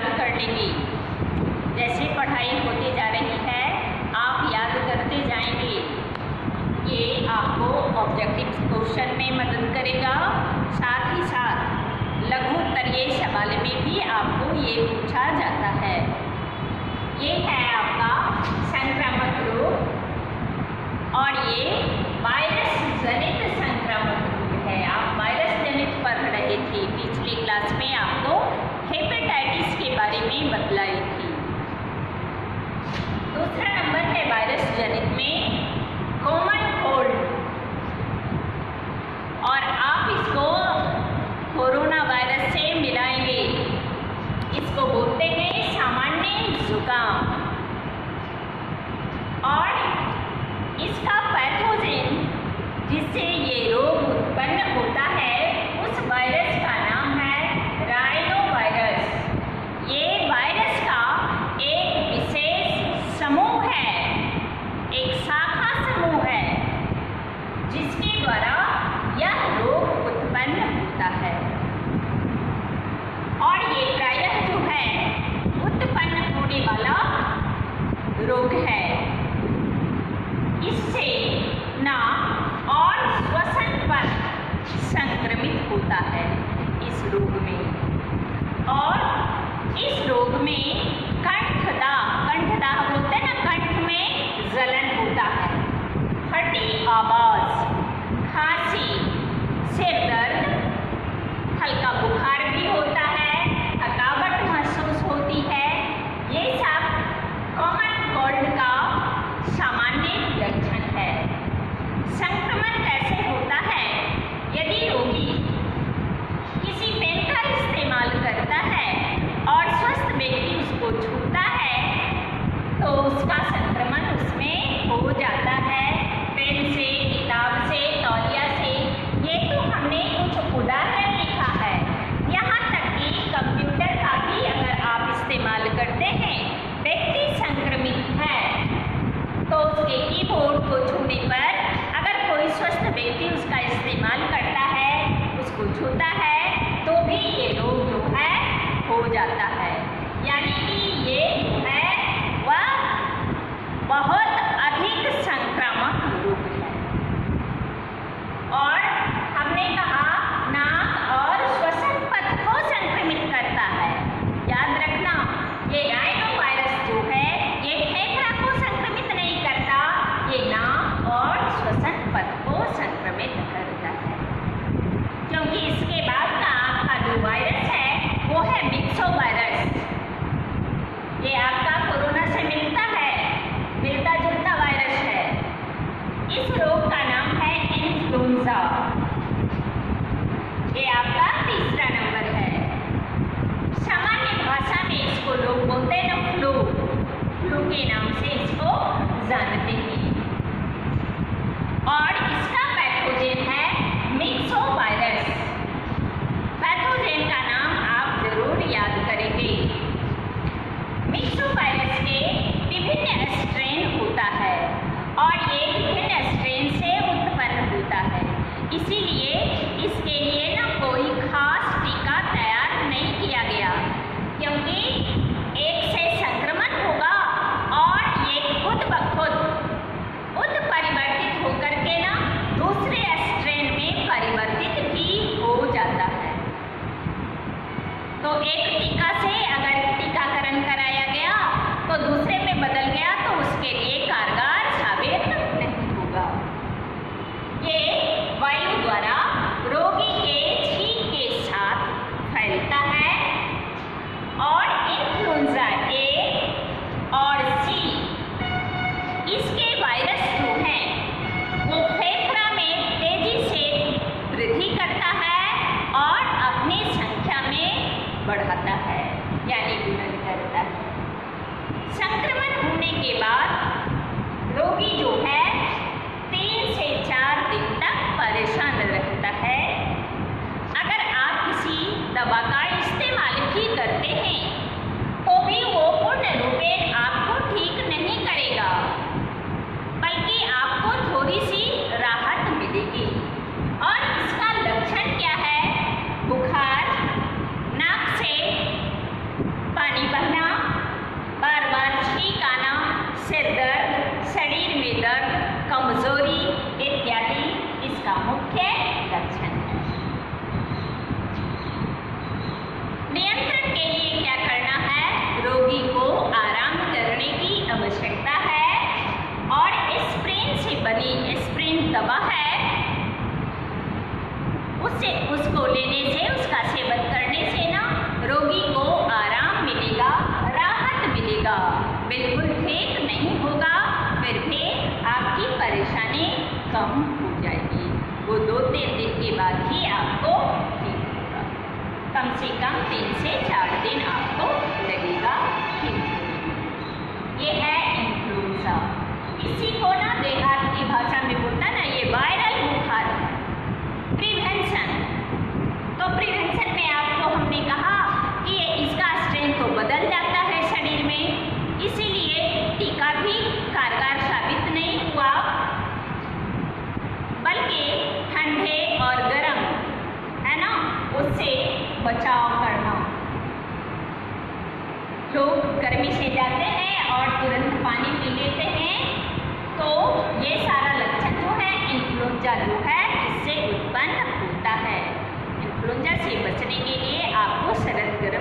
चालू कर लेंगे। जैसे पढ़ाई होती जा रही है, आप याद करते जाएँगे। ये आपको ऑब्जेक्टिव क्वेश्चन में मदद करेगा। साथ ही साथ, लघु तरीय सवाल में भी आपको ये पूछा जाता है। ये है आपका संक्रामक रोग और ये वायरस संक्रमण कैसे होता है? यदि रोगी किसी पेन का इस्तेमाल करता है और स्वस्थ व्यक्ति उसको छूता है पूछा। ये आपका तीसरा नंबर है। सामान्य भाषा में इसको लोग बोलते हैं ना फ्लू फ्लू के नाम से इसको तो एक टीका से अगर टीकाकरण कराया गया तो दूसरे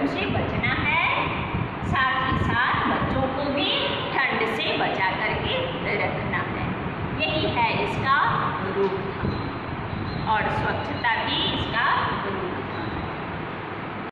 से बचना है। साथ ही साथ बच्चों को भी ठंड से बचा करके रखना है। यही है इसका रूप। और स्वच्छता भी इसका